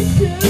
to